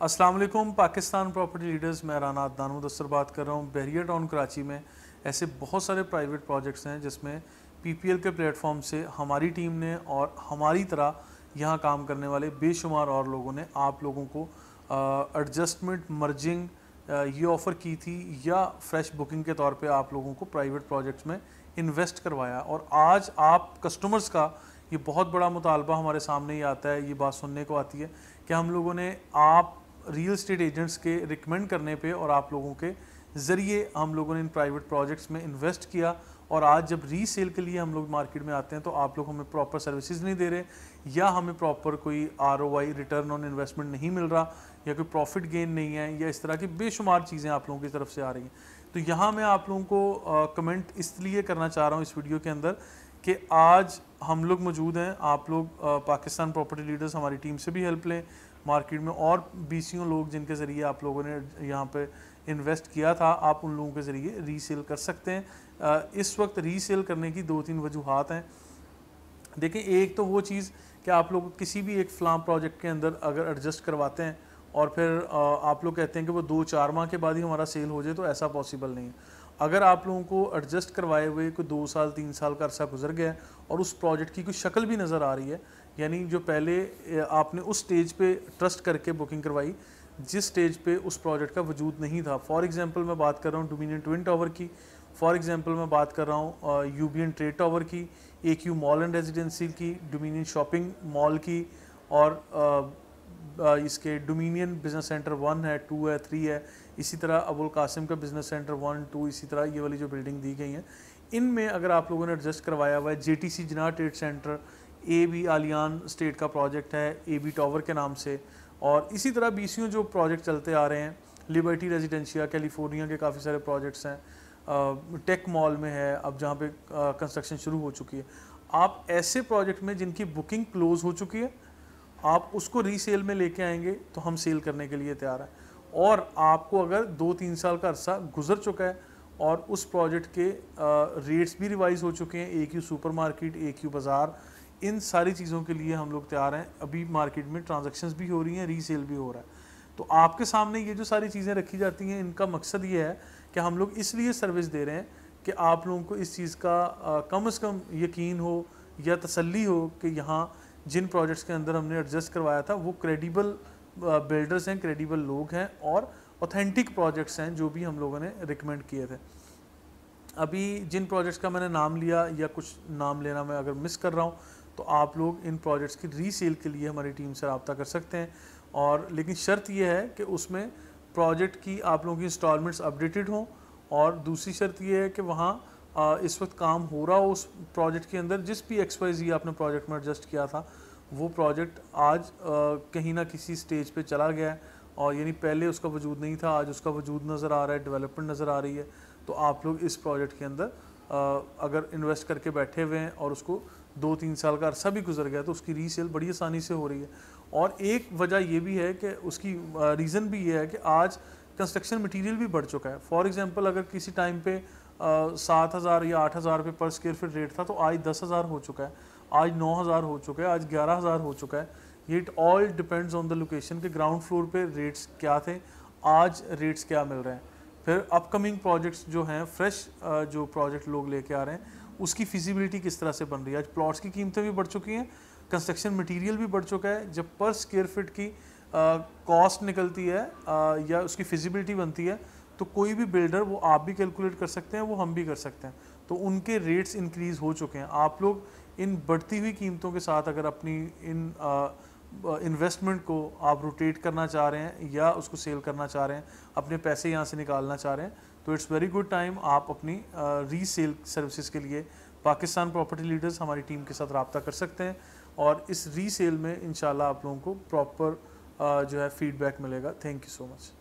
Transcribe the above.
वालेकुम, Pakistan property leaders, मैं राना अदनान मुदसर बात कर रहा हूँ। बहरिया टाउन कराची में ऐसे बहुत सारे प्राइवेट प्रोजेक्ट्स हैं जिसमें पीपीएल के प्लेटफॉर्म से हमारी टीम ने और हमारी तरह यहाँ काम करने वाले बेशुमार और लोगों ने आप लोगों को एडजस्टमेंट मर्जिंग ये ऑफ़र की थी या फ्रेश बुकिंग के तौर पे आप लोगों को प्राइवेट प्रोजेक्ट्स में इन्वेस्ट करवाया। और आज आप कस्टमर्स का ये बहुत बड़ा मुतालबा हमारे सामने ही आता है, ये बात सुनने को आती है कि हम लोगों ने आप रियल स्टेट एजेंट्स के रिकमेंड करने पे और आप लोगों के ज़रिए हम लोगों ने इन प्राइवेट प्रोजेक्ट्स में इन्वेस्ट किया और आज जब रीसेल के लिए हम लोग मार्केट में आते हैं तो आप लोग हमें प्रॉपर सर्विसेज़ नहीं दे रहे या हमें प्रॉपर कोई आरओआई रिटर्न ऑन इन्वेस्टमेंट नहीं मिल रहा या कोई प्रॉफिट गेन नहीं है या इस तरह की बेशुमार चीज़ें आप लोगों की तरफ़ से आ रही हैं। तो यहाँ मैं आप लोगों को कमेंट इसलिए करना चाह रहा हूँ इस वीडियो के अंदर कि आज हम लोग मौजूद हैं, आप लोग पाकिस्तान प्रॉपर्टी लीडर्स हमारी टीम से भी हेल्प लें मार्केट में और बीस लोग जिनके ज़रिए आप लोगों ने यहाँ पे इन्वेस्ट किया था, आप उन लोगों के ज़रिए रीसेल कर सकते हैं। इस वक्त रीसेल करने की दो तीन वजूहत हैं। देखिए, एक तो वो चीज़ कि आप लोग किसी भी एक फ्लाम प्रोजेक्ट के अंदर अगर एडजस्ट करवाते हैं और फिर आप लोग कहते हैं कि वो दो चार माह के बाद ही हमारा सेल हो जाए तो ऐसा पॉसिबल नहीं है। अगर आप लोगों को एडजस्ट करवाए हुए कोई दो साल, तीन साल का अरसा गुजर गया है और उस प्रोजेक्ट की कोई शक्ल भी नज़र आ रही है यानी जो पहले आपने उस स्टेज पे ट्रस्ट करके बुकिंग करवाई जिस स्टेज पे उस प्रोजेक्ट का वजूद नहीं था। फॉर एग्जांपल मैं बात कर रहा हूँ डोमिनियन ट्विन टावर की। फॉर एग्जांपल मैं बात कर रहा हूँ यूबियन ट्रेड टावर की एक यू मॉल एंड रेजिडेंसी की डोमिनियन शॉपिंग मॉल की और आ, इसके डोमिनियन बिज़नेस सेंटर वन है टू है थ्री है। इसी तरह अबुल कासिम का बिज़नेस सेंटर वन टू इसी तरह ये वाली जो बिल्डिंग दी गई हैं। इनमें अगर आप लोगों ने एडजस्ट करवाया हुआ है जे टी सी जना ट्रेड सेंटर ए बी आलियान स्टेट का प्रोजेक्ट है ए बी टावर के नाम से। और इसी तरह बी सी जो प्रोजेक्ट चलते आ रहे हैं लिबर्टी रेजिडेंशिया कैलिफ़ोर्निया के काफ़ी सारे प्रोजेक्ट्स हैं। टेक मॉल में है, अब जहाँ पे कंस्ट्रक्शन शुरू हो चुकी है। आप ऐसे प्रोजेक्ट में जिनकी बुकिंग क्लोज हो चुकी है, आप उसको रीसेल में लेके आएँगे तो हम सेल करने के लिए तैयार हैं। और आपको अगर दो तीन साल का अरसा गुजर चुका है, और उस प्रोजेक्ट के रेट्स भी रिवाइज हो चुके हैं एक यू सुपर मार्केट एक यू बाज़ार इन सारी चीज़ों के लिए हम लोग तैयार हैं। अभी मार्केट में ट्रांजेक्शन्स भी हो रही हैं रीसेल भी हो रहा है। तो आपके सामने ये जो सारी चीज़ें रखी जाती हैं इनका मकसद ये है कि हम लोग इसलिए सर्विस दे रहे हैं कि आप लोगों को इस चीज़ का आ, कम अज़ कम यकीन हो या तसल्ली हो कि यहाँ जिन प्रोजेक्ट्स के अंदर हमने एडजस्ट करवाया था वो क्रेडिबल बिल्डर्स हैं क्रेडिबल लोग हैं और ऑथेंटिक प्रोजेक्ट्स हैं जो भी हम लोगों ने रिकमेंड किए थे। अभी जिन प्रोजेक्ट्स का मैंने नाम लिया या कुछ नाम लेना मैं अगर मिस कर रहा हूँ तो आप लोग इन प्रोजेक्ट्स की रीसेल के लिए हमारी टीम से रबता कर सकते हैं। और लेकिन शर्त यह है कि उसमें प्रोजेक्ट की आप लोगों की इंस्टॉलमेंट्स अपडेटेड हों और दूसरी शर्त यह है कि वहाँ इस वक्त काम हो रहा हो उस प्रोजेक्ट के अंदर, जिस भी एक्स वाई जी आपने प्रोजेक्ट में एडजस्ट किया था, वो प्रोजेक्ट आज कहीं ना किसी स्टेज पे चला गया है और यानी पहले उसका वजूद नहीं था, आज उसका वजूद नज़र आ रहा है डेवलपमेंट नज़र आ रही है। तो आप लोग इस प्रोजेक्ट के अंदर अगर इन्वेस्ट करके बैठे हुए हैं और उसको दो तीन साल का अरसा भी गुजर गया तो उसकी रीसेल बड़ी आसानी से हो रही है। और एक वजह ये भी है कि उसकी रीज़न भी ये है कि आज कंस्ट्रक्शन मटेरियल भी बढ़ चुका है। फॉर एग्जांपल अगर किसी टाइम पे सात हज़ार या आठ हज़ार रुपये पर स्क्वेयर फीट रेट था तो आज दस हज़ार हो चुका है, आज नौ हज़ार हो चुका है, आज ग्यारह हज़ार हो चुका है। ये it all depends on the location के ग्राउंड फ्लोर पे रेट्स क्या थे, आज रेट्स क्या मिल रहे हैं। फिर अपकमिंग प्रोजेक्ट्स जो हैं फ्रेश जो प्रोजेक्ट लोग लेके आ रहे हैं उसकी फिजिबिलिटी किस तरह से बन रही है? आज प्लॉट्स की कीमतें भी बढ़ चुकी हैं कंस्ट्रक्शन मटेरियल भी बढ़ चुका है। जब पर स्क्वेयर फिट की कॉस्ट निकलती है आ, या उसकी फिजिबिलिटी बनती है तो कोई भी बिल्डर वो आप भी कैलकुलेट कर सकते हैं वो हम भी कर सकते हैं। तो उनके रेट्स इंक्रीज़ हो चुके हैं। आप लोग इन बढ़ती हुई कीमतों के साथ अगर अपनी इन इन्वेस्टमेंट को आप रोटेट करना चाह रहे हैं या उसको सेल करना चाह रहे हैं, अपने पैसे यहाँ से निकालना चाह रहे हैं तो इट्स वेरी गुड टाइम आप अपनी रीसेल सर्विसेज़ के लिए पाकिस्तान प्रॉपर्टी लीडर्स हमारी टीम के साथ रबता कर सकते हैं और इस रीसेल में इन आप लोगों को प्रॉपर जो है फीडबैक मिलेगा। Thank you so much